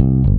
you